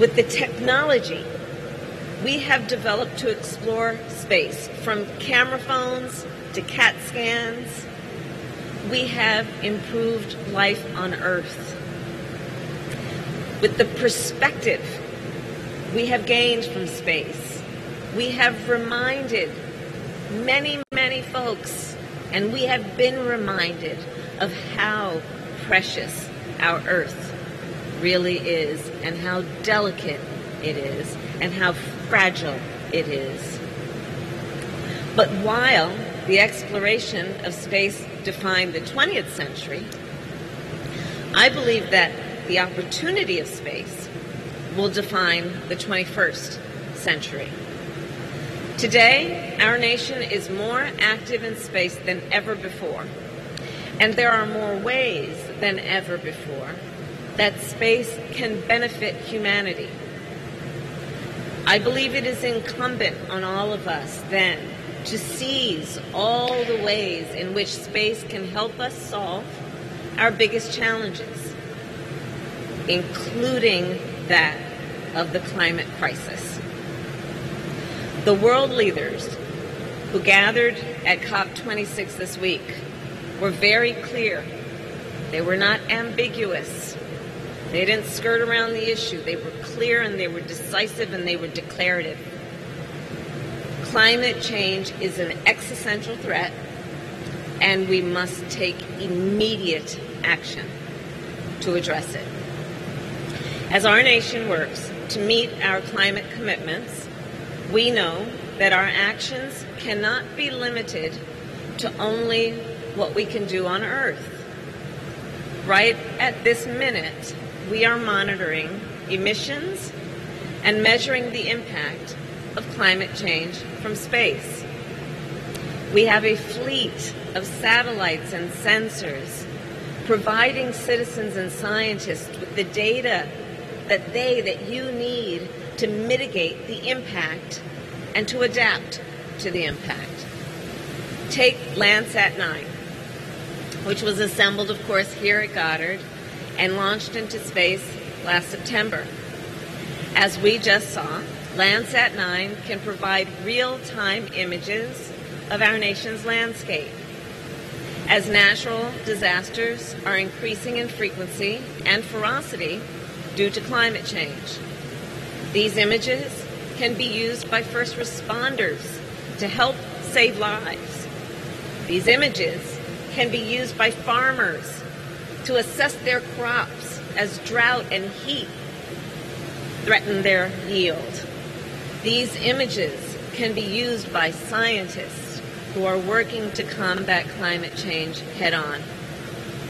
With the technology we have developed to explore space, from camera phones to CAT scans, we have improved life on Earth. With the perspective we have gained from space, we have reminded many, many folks, and we have been reminded of how precious our Earth really is and how delicate it is and how fragile it is. But while the exploration of space defined the 20th century, I believe that the opportunity of space will define the 21st century. Today, our nation is more active in space than ever before, and there are more ways than ever before that space can benefit humanity. I believe it is incumbent on all of us then to seize all the ways in which space can help us solve our biggest challenges, including that of the climate crisis. The world leaders who gathered at COP26 this week were very clear. They were not ambiguous. They didn't skirt around the issue. They were clear and they were decisive and they were declarative. Climate change is an existential threat, and we must take immediate action to address it. As our nation works to meet our climate commitments, we know that our actions cannot be limited to only what we can do on Earth. Right at this minute, we are monitoring emissions and measuring the impact of climate change from space. We have a fleet of satellites and sensors providing citizens and scientists with the data that they, that you need to mitigate the impact and to adapt to the impact. Take Landsat 9, which was assembled, of course, here at Goddard and launched into space last September. As we just saw, Landsat 9 can provide real-time images of our nation's landscape. As natural disasters are increasing in frequency and ferocity due to climate change, these images can be used by first responders to help save lives. These images can be used by farmers to assess their crops as drought and heat threaten their yield. These images can be used by scientists who are working to combat climate change head on.